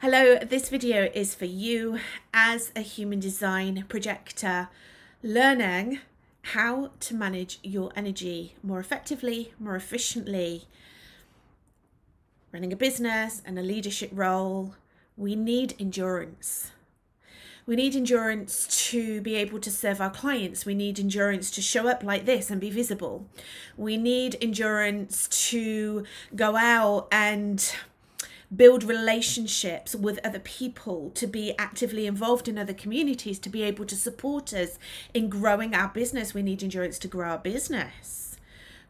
Hello, this video is for you as a human design projector learning how to manage your energy more effectively, more efficiently. Running a business and a leadership role, we need endurance. We need endurance to be able to serve our clients. We need endurance to show up like this and be visible. We need endurance to go out and build relationships with other people, to be actively involved in other communities, to be able to support us in growing our business. We need endurance to grow our business.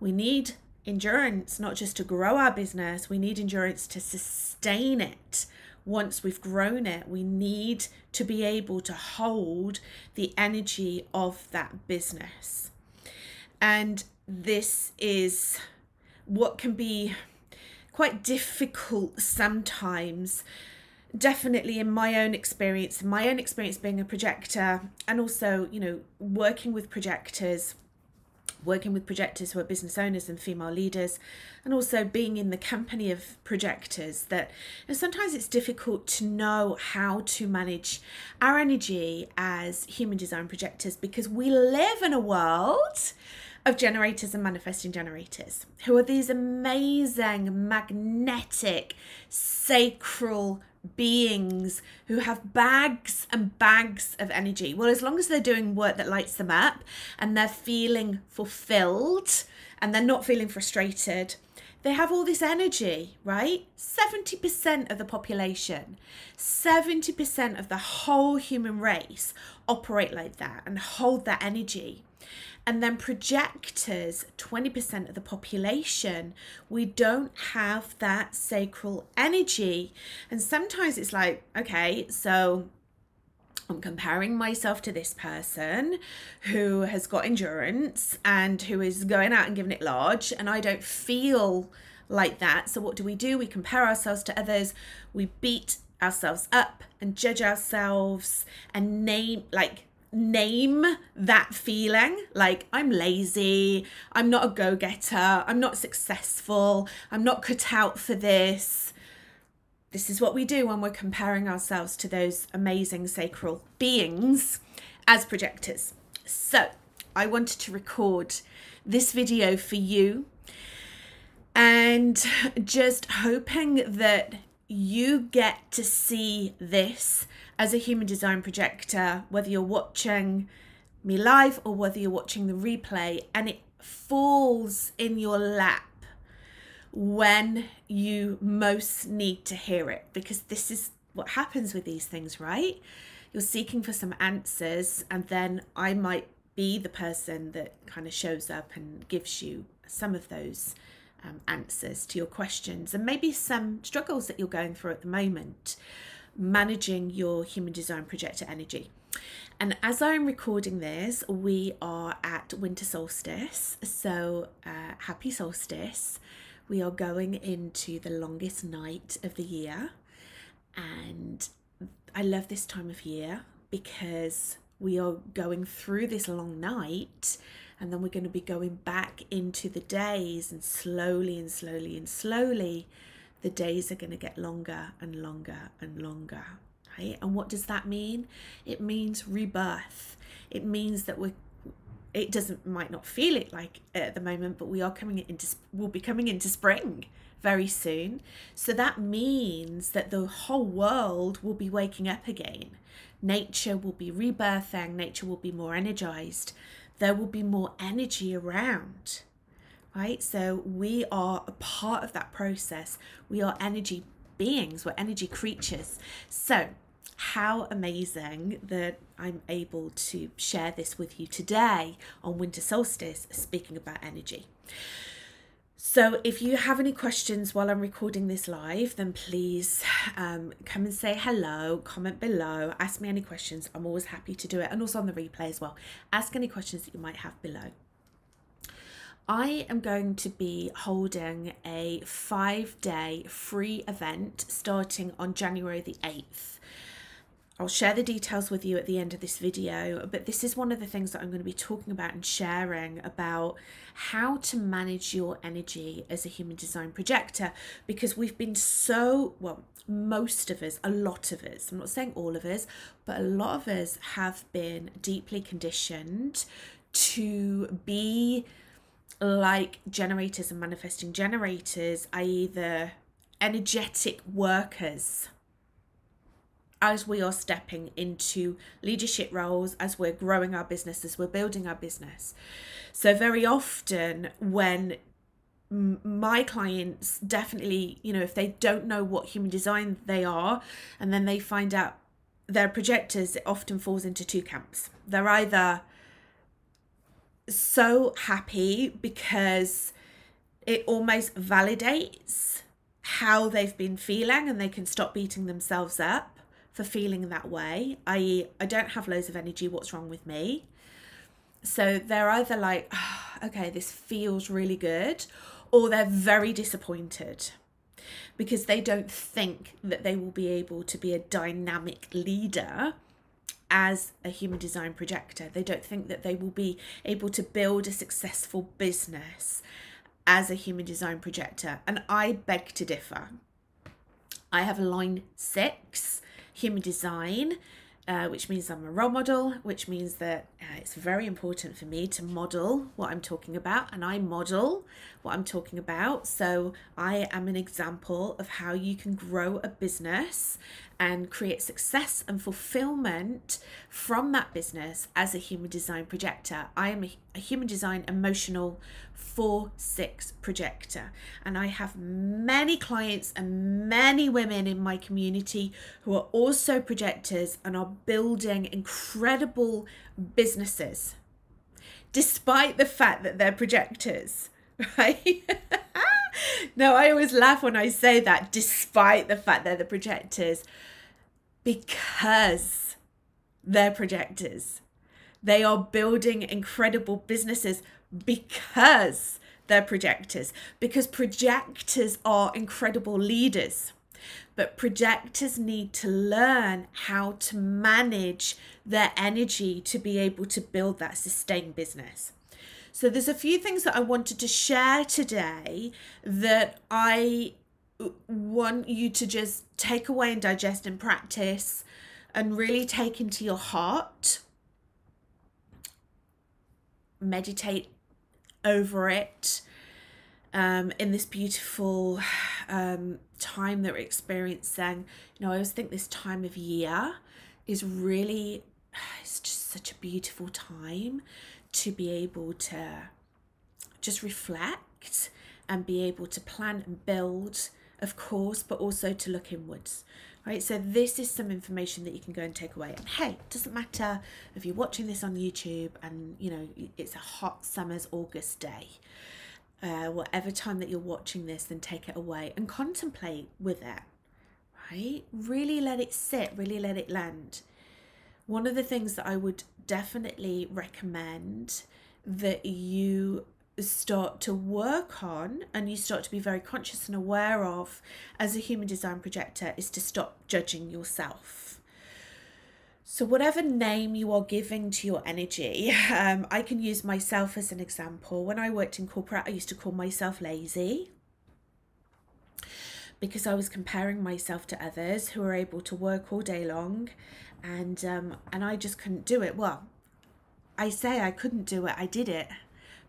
We need endurance not just to grow our business, we need endurance to sustain it. Once we've grown it, we need to be able to hold the energy of that business. And this is what can be quite difficult sometimes definitely in my own experience my own experience being a projector and also you know working with projectors working with projectors who are business owners and female leaders and also being in the company of projectors that you know, sometimes it's difficult to know how to manage our energy as human design projectors because we live in a world of generators and manifesting generators, who are these amazing, magnetic, sacral beings who have bags and bags of energy. Well, as long as they're doing work that lights them up and they're feeling fulfilled and they're not feeling frustrated, they have all this energy, right? 70% of the population, 70% of the whole human race operate like that and hold that energy. And then projectors, 20% of the population, we don't have that sacral energy. And sometimes it's like, okay, so I'm comparing myself to this person who has got endurance and who is going out and giving it large, and I don't feel like that. So, what do we do? We compare ourselves to others, we beat ourselves up and judge ourselves and name, like, name that feeling like I'm lazy, I'm not a go getter, I'm not successful, I'm not cut out for this. This is what we do when we're comparing ourselves to those amazing sacral beings as projectors. So, I wanted to record this video for you and just hoping that you get to see this as a human design projector, whether you're watching me live or whether you're watching the replay, and it falls in your lap when you most need to hear it because this is what happens with these things, right? You're seeking for some answers, and then I might be the person that kind of shows up and gives you some of those um, answers to your questions and maybe some struggles that you're going through at the moment managing your human design projector energy. And as I'm recording this, we are at winter solstice. So, uh, happy solstice. We are going into the longest night of the year. And I love this time of year because we are going through this long night and then we're going to be going back into the days and slowly and slowly and slowly the days are going to get longer and longer and longer right? And what does that mean? It means rebirth. It means that we're it doesn't might not feel it like at the moment but we are coming into we'll be coming into spring very soon. So that means that the whole world will be waking up again. Nature will be rebirthing nature will be more energized there will be more energy around right? So we are a part of that process. We are energy beings, we're energy creatures. So, how amazing that I'm able to share this with you today on winter solstice, speaking about energy. So, if you have any questions while I'm recording this live, then please um, come and say hello, comment below, ask me any questions. I'm always happy to do it. And also on the replay as well. Ask any questions that you might have below. I am going to be holding a five day free event starting on January the 8th. I'll share the details with you at the end of this video, but this is one of the things that I'm going to be talking about and sharing about how to manage your energy as a human design projector because we've been so, well, most of us, a lot of us, I'm not saying all of us, but a lot of us have been deeply conditioned to be like generators and manifesting generators, i.e., the energetic workers as we are stepping into leadership roles, as we're growing our business, as we're building our business. So, very often, when my clients definitely, you know, if they don't know what human design they are, and then they find out they're projectors, it often falls into two camps. They're either so happy because it almost validates how they've been feeling and they can stop beating themselves up for feeling that way, i.e., I don't have loads of energy, what's wrong with me? So they're either like, oh, okay, this feels really good, or they're very disappointed because they don't think that they will be able to be a dynamic leader as a human design projector. They don't think that they will be able to build a successful business as a human design projector. And I beg to differ. I have a line six human design, uh, which means I'm a role model, which means that uh, it's very important for me to model what I'm talking about, and I model what I'm talking about. So I am an example of how you can grow a business and create success and fulfillment from that business as a human design projector. I am a, a human design emotional 4 6 projector, and I have many clients and many women in my community who are also projectors and are building incredible businesses despite the fact that they're projectors, right? No, I always laugh when I say that, despite the fact they're the projectors, because they're projectors. They are building incredible businesses because they're projectors, because projectors are incredible leaders. But projectors need to learn how to manage their energy to be able to build that sustained business. So there's a few things that I wanted to share today that I want you to just take away and digest and practice and really take into your heart. Meditate over it um, in this beautiful um, time that we're experiencing. You know, I always think this time of year is really, it's just such a beautiful time to be able to just reflect and be able to plan and build, of course, but also to look inwards. Right, so this is some information that you can go and take away. And hey, it doesn't matter if you're watching this on YouTube and you know it's a hot summer's August day. Uh, whatever time that you're watching this, then take it away and contemplate with it. Right, really let it sit, really let it land. One of the things that I would definitely recommend that you start to work on and you start to be very conscious and aware of as a human design projector is to stop judging yourself. So, whatever name you are giving to your energy, um, I can use myself as an example. When I worked in corporate, I used to call myself lazy because I was comparing myself to others who were able to work all day long and um, and I just couldn't do it. Well, I say I couldn't do it. I did it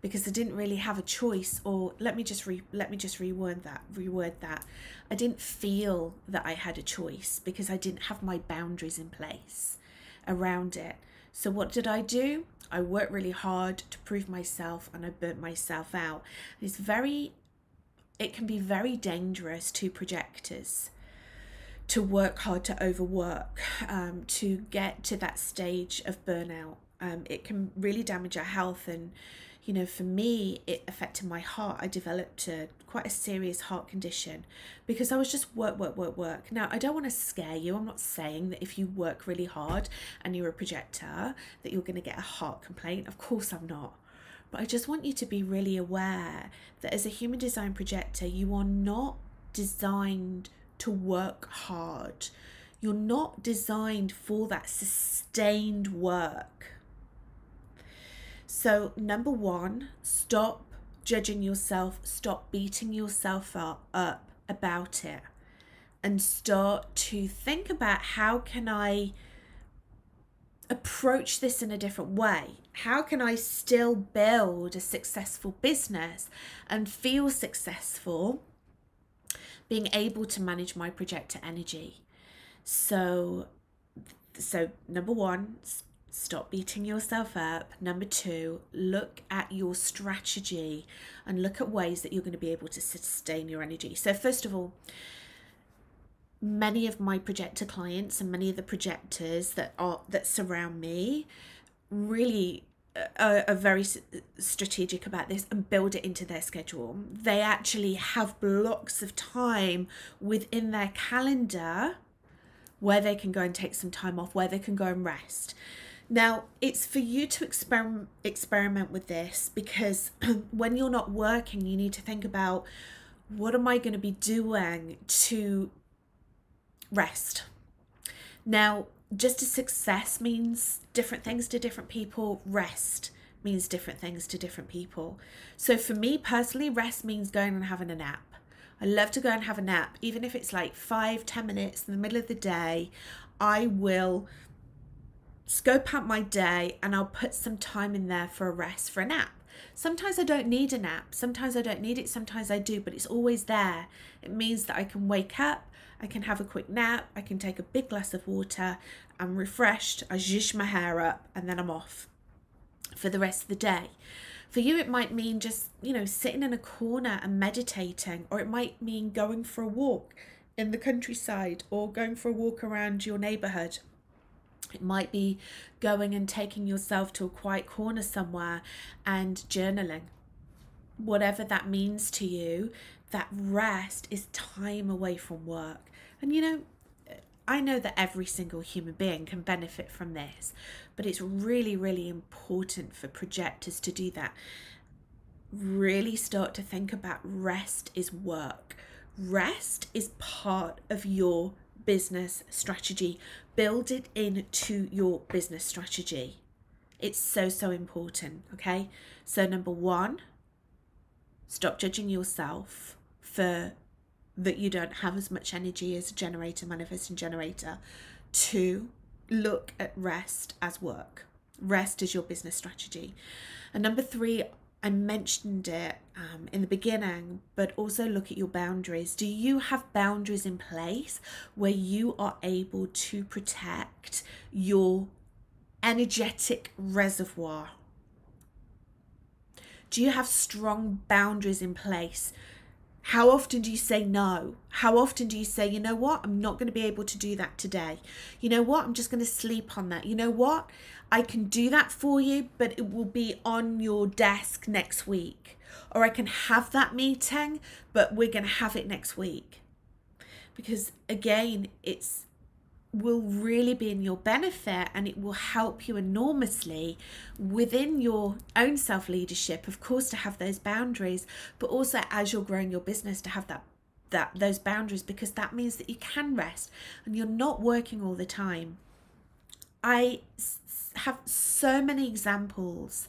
because I didn't really have a choice. Or let me just re let me just reword that. Reword that. I didn't feel that I had a choice because I didn't have my boundaries in place around it. So what did I do? I worked really hard to prove myself and I burnt myself out. It's very it can be very dangerous to projectors to work hard to overwork um, to get to that stage of burnout. Um, it can really damage our health and you know for me it affected my heart. I developed a, quite a serious heart condition because i was just work work work work. Now i don't want to scare you. I'm not saying that if you work really hard and you're a projector that you're going to get a heart complaint. Of course i'm not. But i just want you to be really aware that as a human design projector you are not designed to work hard. You're not designed for that sustained work. So, number one, stop judging yourself, stop beating yourself up, up about it, and start to think about how can I approach this in a different way? How can I still build a successful business and feel successful being able to manage my projector energy? So so number 1, stop beating yourself up. Number 2, look at your strategy and look at ways that you're going to be able to sustain your energy. So first of all, many of my projector clients and many of the projectors that are that surround me really are, are, very strategic about this and build it into their schedule. They actually have blocks of time within their calendar where they can go and take some time off, where they can go and rest. Now, it's for you to experiment experiment with this because when you're not working, you need to think about what am I going to be doing to rest. Now, just as success means different things to different people, rest means different things to different people. So for me personally, rest means going and having a nap. I love to go and have a nap, even if it's like five, ten minutes in the middle of the day. I will scope out my day and I'll put some time in there for a rest, for a nap. Sometimes I don't need a nap. Sometimes I don't need it. Sometimes I do, but it's always there. It means that I can wake up, I can have a quick nap, I can take a big glass of water, I'm refreshed, I zhuzh my hair up, and then I'm off for the rest of the day. For you, it might mean just, you know, sitting in a corner and meditating, or it might mean going for a walk in the countryside or going for a walk around your neighborhood. It might be going and taking yourself to a quiet corner somewhere and journaling. Whatever that means to you, that rest is time away from work. And you know, I know that every single human being can benefit from this, but it's really, really important for projectors to do that. Really start to think about rest is work. Rest is part of your business strategy. Build it into your business strategy. It's so, so important. Okay. So, number one, stop judging yourself for that you don't have as much energy as a generator, manifesting generator, to look at rest as work. Rest is your business strategy. And number three, I mentioned it um, in the beginning, but also look at your boundaries. Do you have boundaries in place where you are able to protect your energetic reservoir? Do you have strong boundaries in place how often do you say no? How often do you say, you know what, I'm not going to be able to do that today? You know what, I'm just going to sleep on that. You know what, I can do that for you, but it will be on your desk next week. Or I can have that meeting, but we're going to have it next week. Because again, it's will really be in your benefit and it will help you enormously within your own self leadership of course to have those boundaries but also as you're growing your business to have that that those boundaries because that means that you can rest and you're not working all the time. I have so many examples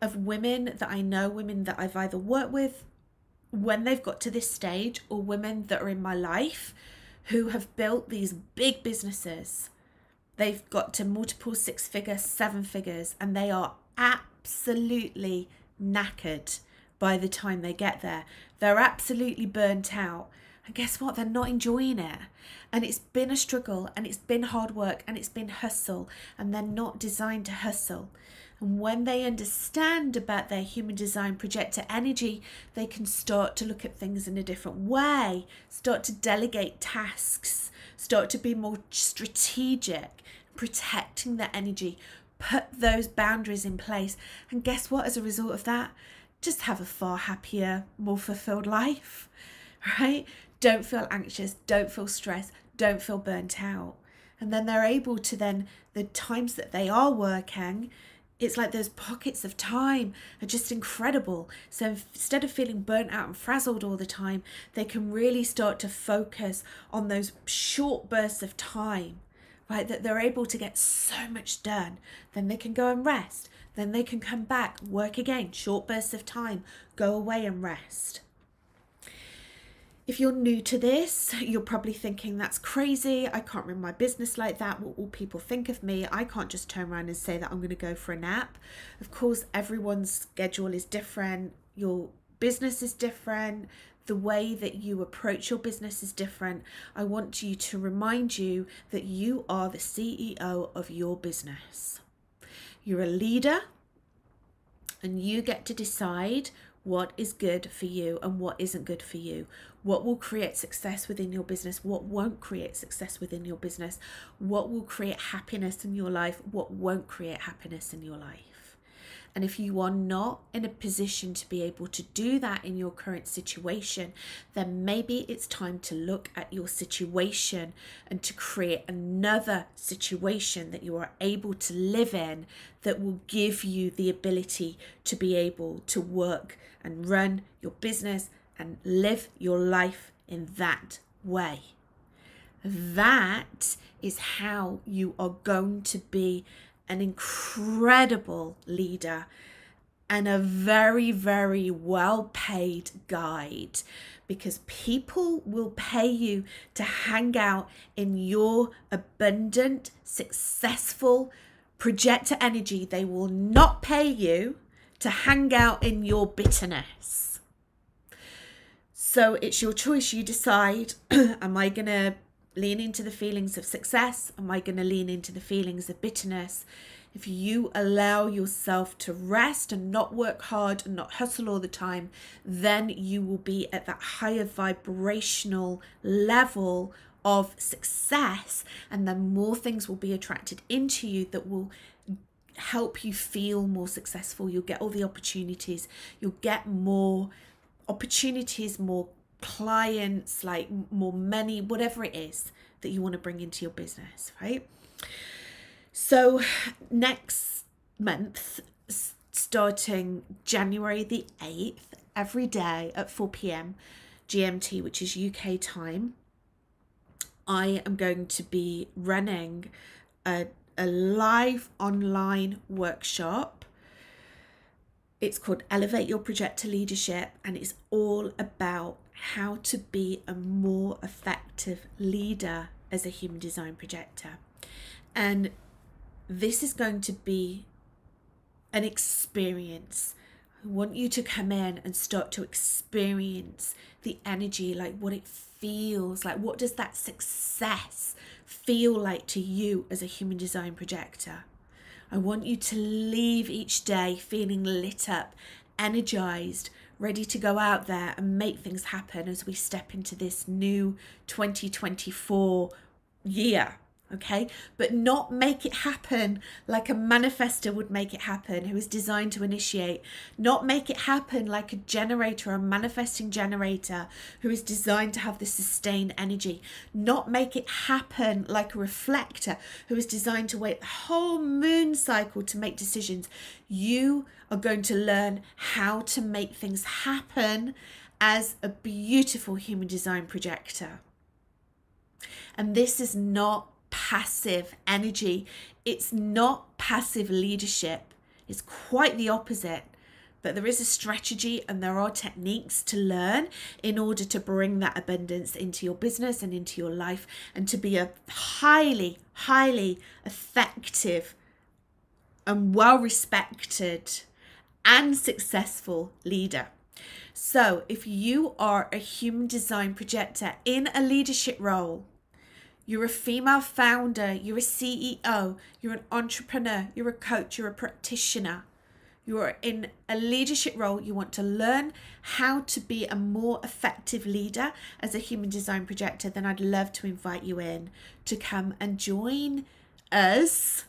of women that i know women that i've either worked with when they've got to this stage or women that are in my life who have built these big businesses. They've got to multiple six figures, seven figures, and they are absolutely knackered by the time they get there. They're absolutely burnt out. And guess what? They're not enjoying it. And it's been a struggle and it's been hard work and it's been hustle, and they're not designed to hustle. And when they understand about their human design projector energy, they can start to look at things in a different way, start to delegate tasks, start to be more strategic, protecting their energy, put those boundaries in place. And guess what? As a result of that, just have a far happier, more fulfilled life, right? Don't feel anxious, don't feel stressed, don't feel burnt out. And then they're able to then, the times that they are working, it's like those pockets of time are just incredible. So instead of feeling burnt out and frazzled all the time, they can really start to focus on those short bursts of time, right? That they're able to get so much done. Then they can go and rest. Then they can come back, work again, short bursts of time, go away and rest. If you're new to this, you're probably thinking that's crazy. I can't run my business like that. What will people think of me? I can't just turn around and say that I'm going to go for a nap. Of course, everyone's schedule is different. Your business is different. The way that you approach your business is different. I want you to remind you that you are the CEO of your business. You're a leader and you get to decide what is good for you and what isn't good for you, what will create success within your business, what won't create success within your business, what will create happiness in your life, what won't create happiness in your life. And if you are not in a position to be able to do that in your current situation, then maybe it's time to look at your situation and to create another situation that you are able to live in that will give you the ability to be able to work and run your business and live your life in that way. That is how you are going to be an incredible leader and a very, very well paid guide because people will pay you to hang out in your abundant, successful projector energy. They will not pay you to hang out in your bitterness. So it's your choice. You decide am I going to lean into the feelings of success? Am I going to lean into the feelings of bitterness? If you allow yourself to rest and not work hard and not hustle all the time, then you will be at that higher vibrational level of success, and then more things will be attracted into you that will help you feel more successful. You'll get all the opportunities, you'll get more opportunities, more clients, like more money, whatever it is that you want to bring into your business, right? So, next month, starting January the 8th, every day at 4 pm GMT, which is UK time, I am going to be running a, a live online workshop it's called Elevate Your Projector Leadership, and it's all about how to be a more effective leader as a human design projector. And this is going to be an experience. I want you to come in and start to experience the energy, like what it feels like. What does that success feel like to you as a human design projector? I want you to leave each day feeling lit up, energized, ready to go out there and make things happen as we step into this new 2024 year okay? But not make it happen like a manifester would make it happen who is designed to initiate. Not make it happen like a generator a manifesting generator who is designed to have the sustained energy. Not make it happen like a reflector who is designed to wait the whole moon cycle to make decisions. You are going to learn how to make things happen as a beautiful human design projector. And this is not passive energy. It's not passive leadership, it's quite the opposite. But there is a strategy and there are techniques to learn in order to bring that abundance into your business and into your life and to be a highly, highly effective and well respected and successful leader. So, if you are a human design projector in a leadership role, you're a female founder, you're a CEO, you're an entrepreneur, you're a coach, you're a practitioner. You're in a leadership role. You want to learn how to be a more effective leader as a human design projector. Then I'd love to invite you in to come and join us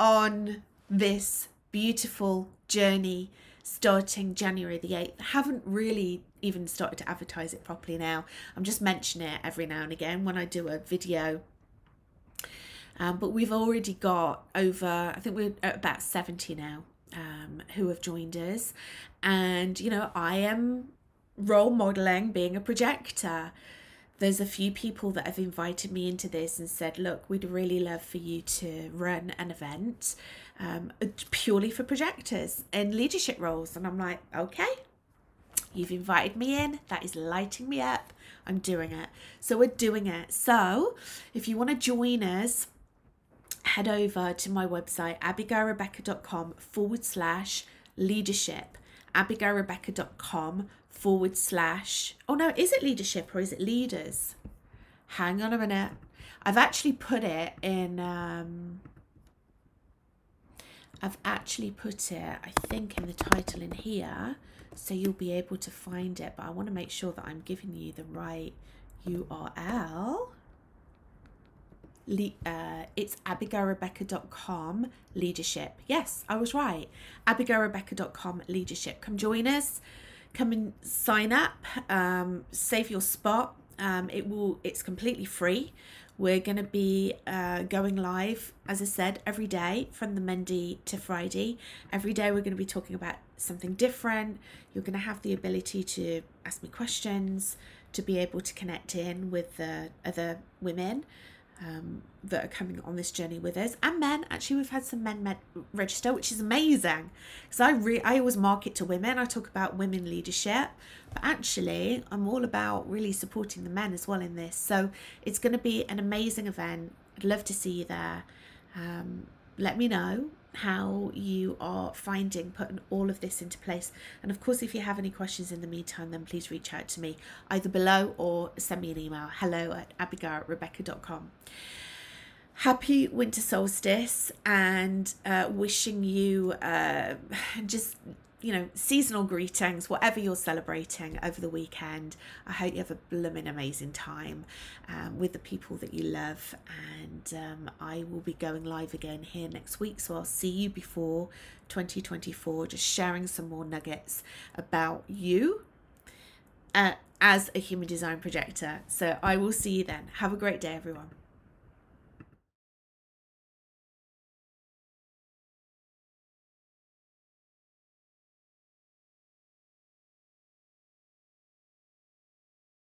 on this beautiful journey starting January the 8th. I haven't really even started to advertise it properly now. I'm just mentioning it every now and again when I do a video. Um, but we've already got over, I think we're at about 70 now um, who have joined us. And, you know, I am role modeling being a projector. There's a few people that have invited me into this and said, look, we'd really love for you to run an event um, purely for projectors in leadership roles. And I'm like, okay, you've invited me in. That is lighting me up. I'm doing it. So we're doing it. So if you want to join us, head over to my website, abigailrebecca.com forward slash leadership. abigailrebecca.com forward slash, oh no, is it leadership or is it leaders? Hang on a minute. I've actually put it in, um, I've actually put it, I think, in the title in here, so you'll be able to find it. But I want to make sure that I'm giving you the right URL le- uh, it's abigailrebecca.com leadership. Yes, I was right. abigailrebecca.com leadership. Come join us. Come and sign up. Um, save your spot. Um, it will. It's completely free. We're going to be uh, going live, as I said, every day from the Monday to Friday. Every day we're going to be talking about something different. You're going to have the ability to ask me questions, to be able to connect in with the other women um, that are coming on this journey with us. And men actually we've had some men med- register which is amazing. Because i re- i always market to women. I talk about women leadership but actually i'm all about really supporting the men as well in this. So it's going to be an amazing event. I'd love to see you there. Um, let me know how you are finding putting all of this into place. And of course, if you have any questions in the meantime, then please reach out to me either below or send me an email hello at abigailrebecca.com. Happy winter solstice and uh, wishing you uh, just you know, seasonal greetings, whatever you're celebrating over the weekend. I hope you have a blooming amazing time um, with the people that you love. And um, I will be going live again here next week. So I'll see you before 2024, just sharing some more nuggets about you. Uh, as a human design projector. So I will see you then. Have a great day, everyone.